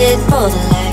it for the light.